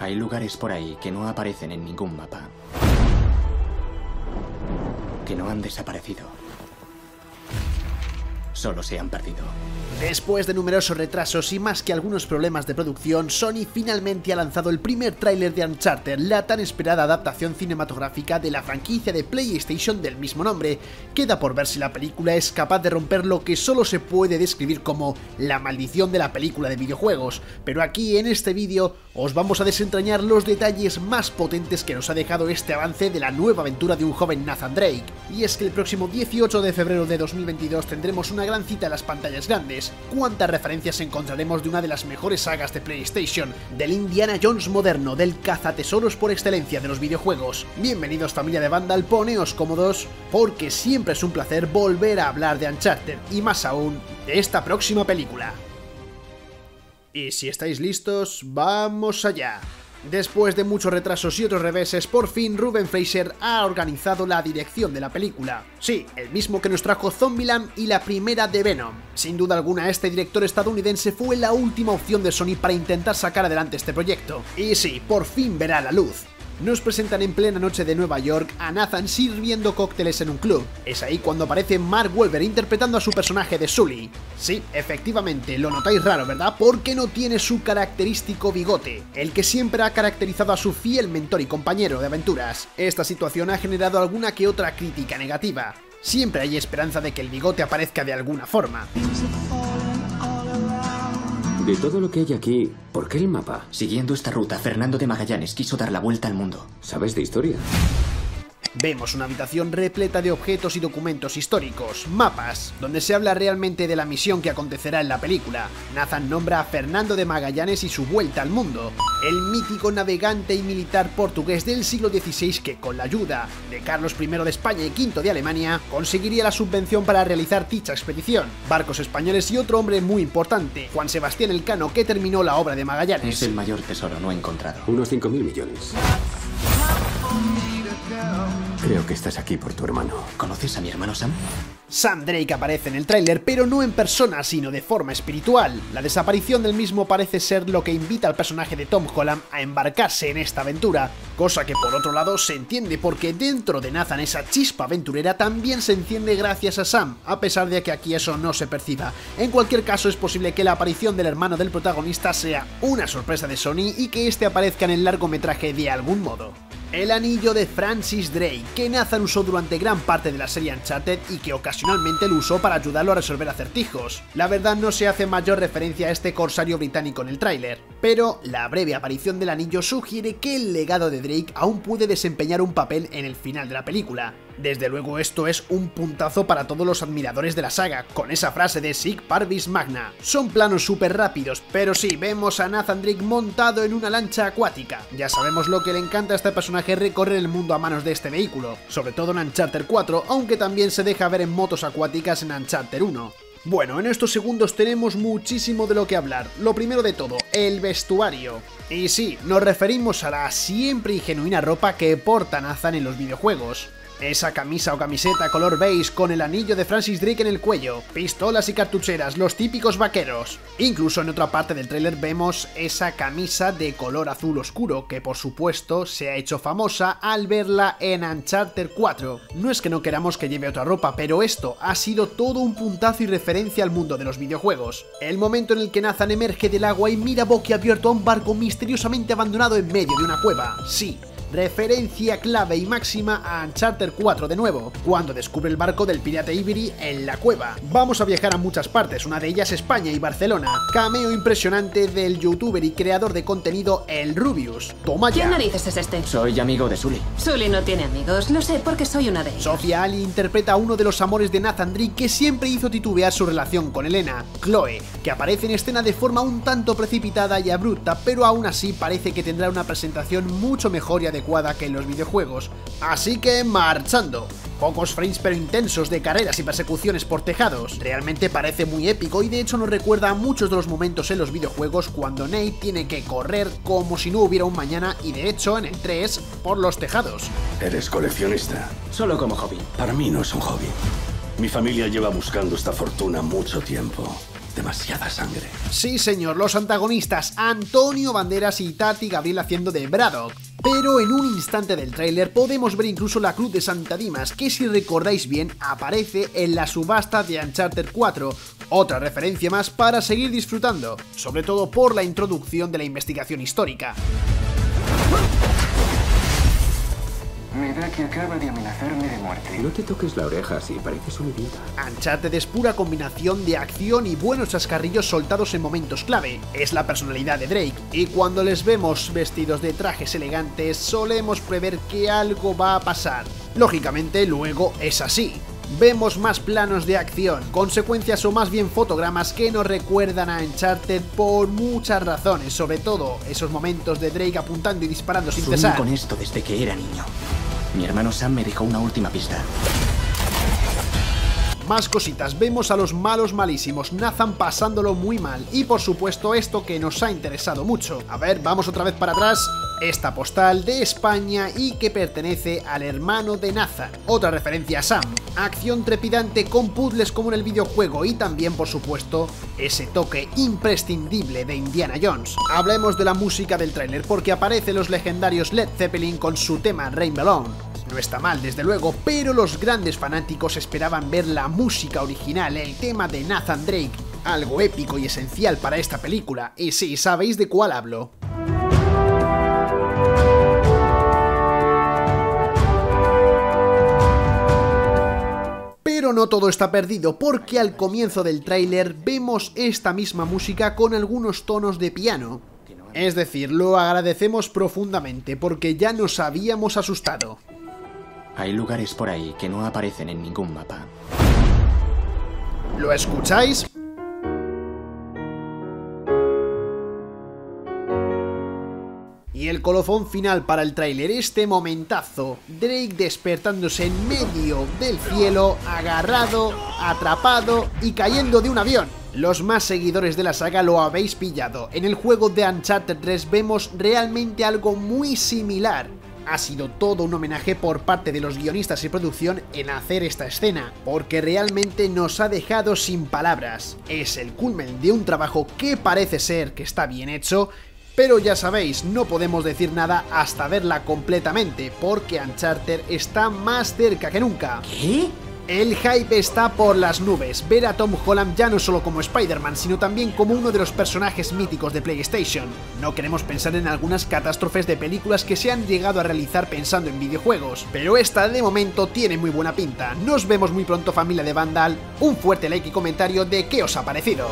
Hay lugares por ahí que no aparecen en ningún mapa. Que no han desaparecido. Solo se han perdido. Después de numerosos retrasos y más que algunos problemas de producción, Sony finalmente ha lanzado el primer tráiler de Uncharted, la tan esperada adaptación cinematográfica de la franquicia de PlayStation del mismo nombre. Queda por ver si la película es capaz de romper lo que solo se puede describir como la maldición de la película de videojuegos, pero aquí en este vídeo os vamos a desentrañar los detalles más potentes que nos ha dejado este avance de la nueva aventura de un joven Nathan Drake. Y es que el próximo 18 de febrero de 2022 tendremos una gran cita en las pantallas grandes, cuántas referencias encontraremos de una de las mejores sagas de PlayStation, del Indiana Jones moderno, del cazatesoros por excelencia de los videojuegos. Bienvenidos familia de Vandal, poneos cómodos, porque siempre es un placer volver a hablar de Uncharted, y más aún, de esta próxima película. Y si estáis listos, vamos allá. Después de muchos retrasos y otros reveses, por fin Ruben Fraser ha organizado la dirección de la película. Sí, el mismo que nos trajo Zombieland y la primera de Venom. Sin duda alguna, este director estadounidense fue la última opción de Sony para intentar sacar adelante este proyecto. Y sí, por fin verá la luz nos presentan en plena noche de Nueva York a Nathan sirviendo cócteles en un club. Es ahí cuando aparece Mark Wolver interpretando a su personaje de Sully. Sí, efectivamente, lo notáis raro, ¿verdad? Porque no tiene su característico bigote, el que siempre ha caracterizado a su fiel mentor y compañero de aventuras. Esta situación ha generado alguna que otra crítica negativa. Siempre hay esperanza de que el bigote aparezca de alguna forma. De todo lo que hay aquí, ¿por qué el mapa? Siguiendo esta ruta, Fernando de Magallanes quiso dar la vuelta al mundo. ¿Sabes de historia? Vemos una habitación repleta de objetos y documentos históricos, mapas, donde se habla realmente de la misión que acontecerá en la película. Nathan nombra a Fernando de Magallanes y su vuelta al mundo, el mítico navegante y militar portugués del siglo XVI que con la ayuda de Carlos I de España y V de Alemania conseguiría la subvención para realizar dicha expedición, barcos españoles y otro hombre muy importante, Juan Sebastián Elcano que terminó la obra de Magallanes. Es el mayor tesoro no encontrado. Unos 5.000 millones. Creo que estás aquí por tu hermano. ¿Conoces a mi hermano Sam? Sam Drake aparece en el tráiler, pero no en persona, sino de forma espiritual. La desaparición del mismo parece ser lo que invita al personaje de Tom Holland a embarcarse en esta aventura, cosa que por otro lado se entiende porque dentro de Nathan esa chispa aventurera también se enciende gracias a Sam, a pesar de que aquí eso no se perciba. En cualquier caso es posible que la aparición del hermano del protagonista sea una sorpresa de Sony y que este aparezca en el largometraje de algún modo. El anillo de Francis Drake, que Nathan usó durante gran parte de la serie Uncharted y que ocasionalmente lo usó para ayudarlo a resolver acertijos. La verdad no se hace mayor referencia a este corsario británico en el tráiler, pero la breve aparición del anillo sugiere que el legado de Drake aún puede desempeñar un papel en el final de la película. Desde luego esto es un puntazo para todos los admiradores de la saga, con esa frase de Sig Parvis Magna. Son planos súper rápidos, pero sí, vemos a Nathan Drake montado en una lancha acuática. Ya sabemos lo que le encanta a este personaje recorrer el mundo a manos de este vehículo, sobre todo en Uncharted 4, aunque también se deja ver en motos acuáticas en Uncharted 1. Bueno, en estos segundos tenemos muchísimo de lo que hablar. Lo primero de todo, el vestuario. Y sí, nos referimos a la siempre y genuina ropa que porta Nathan en los videojuegos. Esa camisa o camiseta color beige con el anillo de Francis Drake en el cuello, pistolas y cartucheras, los típicos vaqueros. Incluso en otra parte del tráiler vemos esa camisa de color azul oscuro, que por supuesto se ha hecho famosa al verla en Uncharted 4. No es que no queramos que lleve otra ropa, pero esto ha sido todo un puntazo y referencia al mundo de los videojuegos. El momento en el que Nathan emerge del agua y mira boquiabierto a un barco misteriosamente abandonado en medio de una cueva. Sí, referencia clave y máxima a Uncharted 4 de nuevo, cuando descubre el barco del pirata Ivory en la cueva. Vamos a viajar a muchas partes, una de ellas España y Barcelona. Cameo impresionante del youtuber y creador de contenido El Rubius. Toma ya. ¿Quién narices es este? Soy amigo de Sully. Sully no tiene amigos, lo sé porque soy una de ellos. Sofía Ali interpreta a uno de los amores de Nathan Drake que siempre hizo titubear su relación con Elena, Chloe, que aparece en escena de forma un tanto precipitada y abrupta, pero aún así parece que tendrá una presentación mucho mejor y adecuada que en los videojuegos. Así que marchando. Pocos frames pero intensos de carreras y persecuciones por tejados. Realmente parece muy épico y de hecho nos recuerda a muchos de los momentos en los videojuegos cuando Nate tiene que correr como si no hubiera un mañana y de hecho en el 3 por los tejados. ¿Eres coleccionista? Solo como hobby. Para mí no es un hobby. Mi familia lleva buscando esta fortuna mucho tiempo. demasiada sangre. Sí, señor, los antagonistas Antonio Banderas y Tati Gabriel haciendo de Braddock. Pero en un instante del tráiler podemos ver incluso la cruz de Santa Dimas, que si recordáis bien aparece en la subasta de Uncharted 4, otra referencia más para seguir disfrutando, sobre todo por la introducción de la investigación histórica. Me da que acaba de amenazarme de muerte. No te toques la oreja así, pareces un idiota. Uncharted es pura combinación de acción y buenos chascarrillos soltados en momentos clave. Es la personalidad de Drake, y cuando les vemos vestidos de trajes elegantes solemos prever que algo va a pasar. Lógicamente luego es así. Vemos más planos de acción, consecuencias o más bien fotogramas que nos recuerdan a Uncharted por muchas razones, sobre todo esos momentos de Drake apuntando y disparando sin cesar. con esto desde que era niño. Mi hermano Sam me dejó una última pista. Más cositas, vemos a los malos malísimos, Nathan pasándolo muy mal y por supuesto esto que nos ha interesado mucho. A ver, vamos otra vez para atrás. Esta postal de España y que pertenece al hermano de Nathan. Otra referencia a Sam. Acción trepidante con puzzles como en el videojuego y también por supuesto ese toque imprescindible de Indiana Jones. Hablemos de la música del tráiler porque aparecen los legendarios Led Zeppelin con su tema Rain Alone. No está mal, desde luego, pero los grandes fanáticos esperaban ver la música original, el tema de Nathan Drake, algo épico y esencial para esta película, y sí, sabéis de cuál hablo. Pero no todo está perdido, porque al comienzo del tráiler vemos esta misma música con algunos tonos de piano. Es decir, lo agradecemos profundamente porque ya nos habíamos asustado. Hay lugares por ahí que no aparecen en ningún mapa. ¿Lo escucháis? Y el colofón final para el tráiler, este momentazo, Drake despertándose en medio del cielo, agarrado, atrapado y cayendo de un avión. Los más seguidores de la saga lo habéis pillado. En el juego de Uncharted 3 vemos realmente algo muy similar. Ha sido todo un homenaje por parte de los guionistas y producción en hacer esta escena, porque realmente nos ha dejado sin palabras. Es el culmen de un trabajo que parece ser que está bien hecho, pero ya sabéis, no podemos decir nada hasta verla completamente, porque Uncharted está más cerca que nunca. ¿Qué? El hype está por las nubes. Ver a Tom Holland ya no solo como Spider-Man, sino también como uno de los personajes míticos de PlayStation. No queremos pensar en algunas catástrofes de películas que se han llegado a realizar pensando en videojuegos, pero esta de momento tiene muy buena pinta. Nos vemos muy pronto familia de Vandal, un fuerte like y comentario de qué os ha parecido.